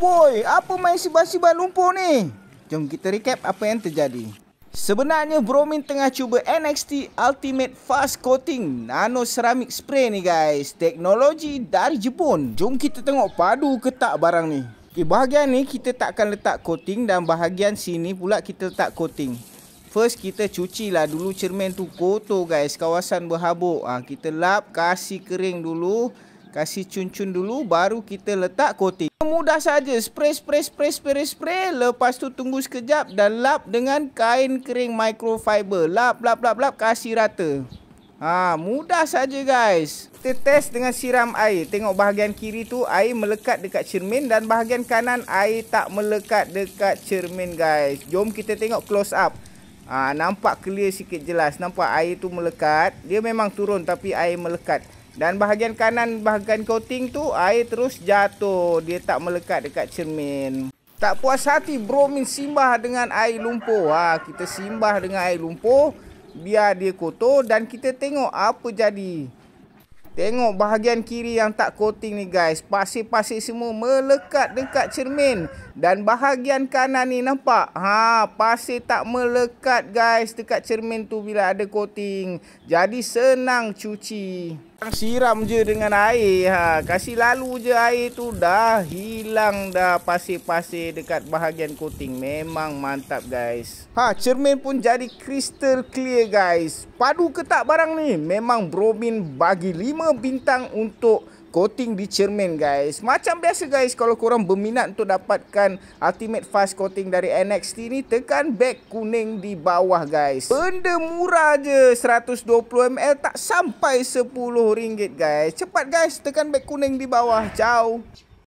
Boy, apa main sibah-sibah lumpur ni? Jom kita recap apa yang terjadi. Sebenarnya Bromin tengah cuba NXT Ultimate Fast Coating Nano Ceramic Spray ni guys. Teknologi dari Jepun. Jom kita tengok padu ke tak barang ni. Okay, bahagian ni kita takkan letak coating dan bahagian sini pula kita letak coating. First kita cuci lah dulu cermin tu kotor guys. Kawasan berhabuk. Ha, kita lap, kasih kering dulu. Kasih cun-cun dulu baru kita letak coating. Mudah saja. Spray, spray, spray, spray, spray. Lepas tu tunggu sekejap dan lap dengan kain kering microfiber. Lap, lap, lap, lap. Kasih rata. Ha, mudah saja guys. Kita test dengan siram air. Tengok bahagian kiri tu air melekat dekat cermin dan bahagian kanan air tak melekat dekat cermin guys. Jom kita tengok close up. Ha, nampak clear sikit jelas. Nampak air tu melekat. Dia memang turun tapi air melekat. Dan bahagian kanan bahagian coating tu air terus jatuh. Dia tak melekat dekat cermin. Tak puas hati bromin simbah dengan air lumpur. Ha, kita simbah dengan air lumpur. Biar dia kotor dan kita tengok apa jadi. Tengok bahagian kiri yang tak coating ni guys. Pasir-pasir semua melekat dekat cermin. Dan bahagian kanan ni nampak. Ha, pasir tak melekat guys dekat cermin tu bila ada coating. Jadi senang cuci. Siram je dengan air. Ha, kasih lalu je air tu dah hilang dah pasir-pasir dekat bahagian coating. Memang mantap guys. Ha, cermin pun jadi crystal clear guys. Padu ke tak barang ni? Memang Bromin bagi 5 bintang untuk coating di cermin guys. Macam biasa guys kalau korang berminat untuk dapatkan ultimate fast coating dari NXT ni tekan back kuning di bawah guys. Benda murah je 120ml tak sampai 10 ringgit guys. Cepat guys tekan back kuning di bawah. Ciao.